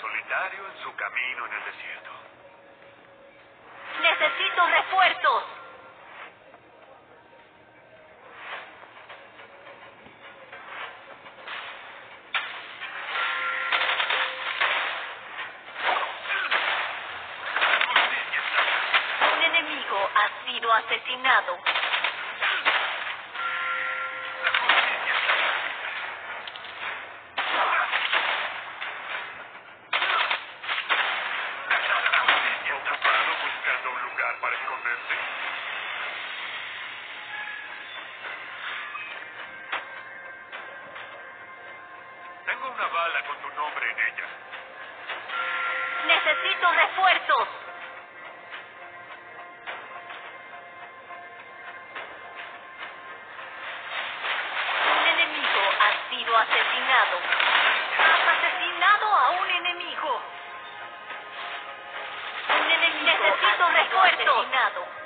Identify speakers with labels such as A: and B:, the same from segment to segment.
A: solitario en su camino en el desierto.
B: Necesito refuerzos. Un enemigo ha sido asesinado. Necesito refuerzos. Un enemigo ha sido asesinado. Has asesinado a un enemigo. Un enemigo Necesito refuerzos.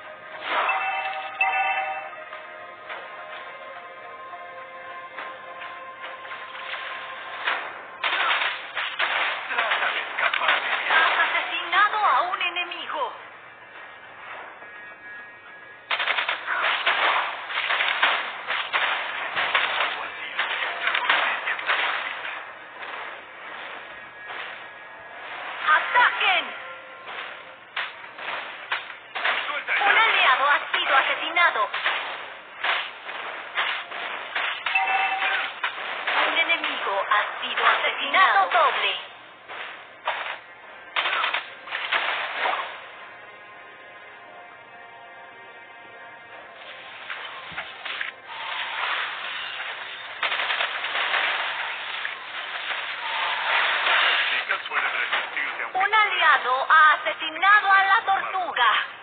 B: Ha sido asesinado doble.
A: chicas pueden resistirse a un
B: Un aliado ha asesinado a la tortuga.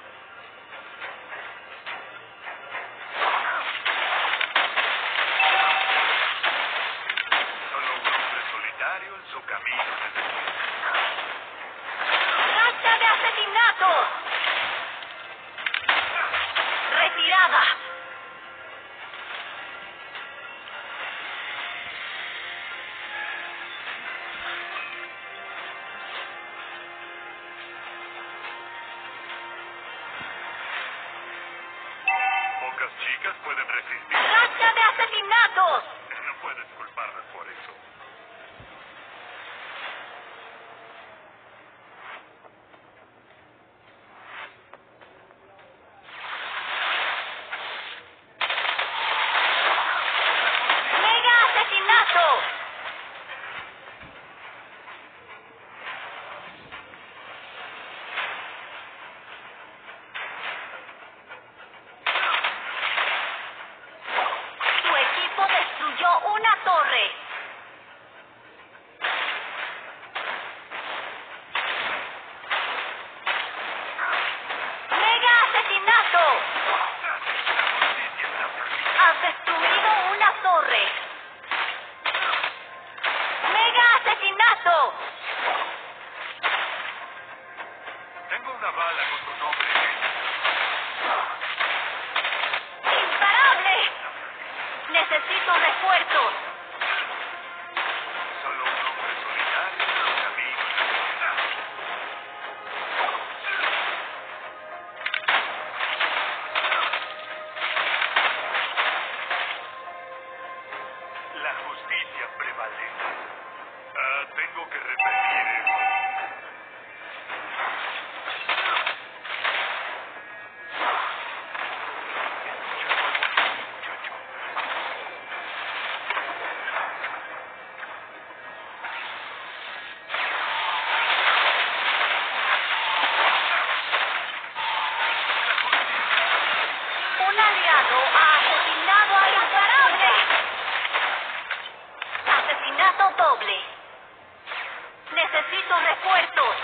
A: Su camino.
B: ¡Racha de asesinatos! ¡Retirada!
A: Pocas chicas pueden resistir.
B: ¡Racha de asesinatos!
A: No puedes culparlas por eso.
B: ¡Mega asesinato! Tu equipo destruyó una torre. Doble. Necesito refuerzos.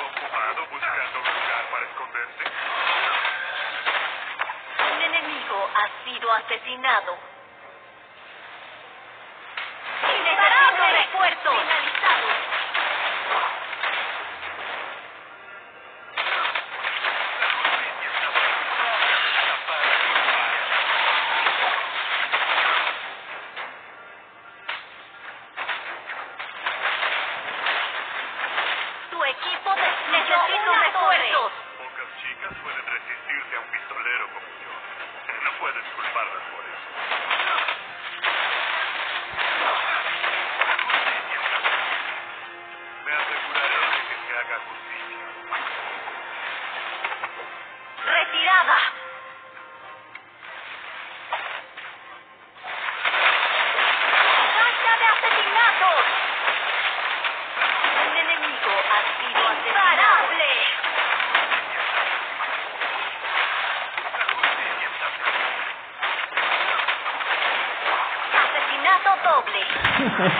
A: ¿Ocupado buscando un lugar para esconderse?
B: Un enemigo ha sido asesinado.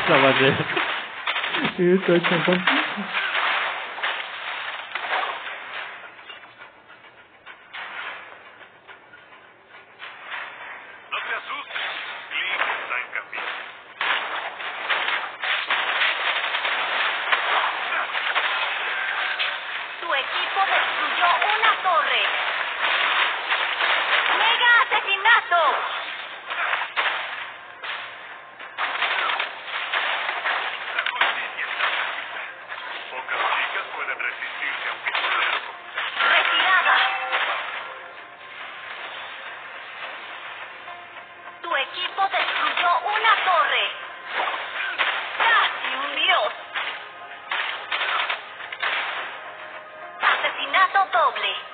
A: 様で、優等ちゃん、
B: su equipo destruyó una torre. ¡Casi un dios! Asesinato doble.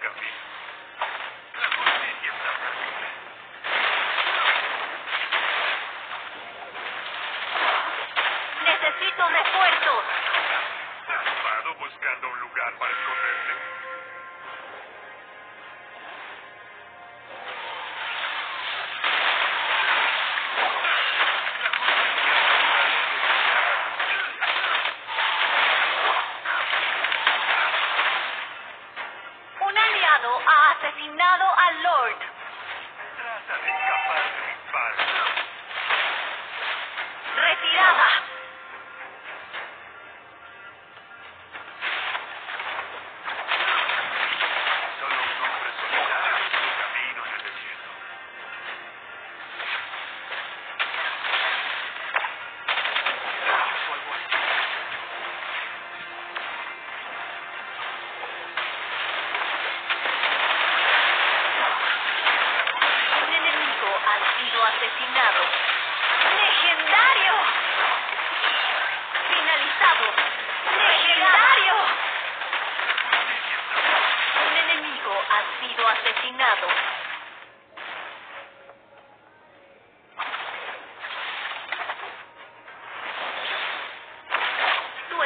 B: can be.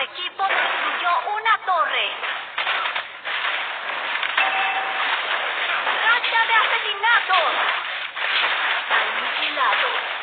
B: equipo destruyó una torre.
A: ¡Racha de
B: asesinatos! Están.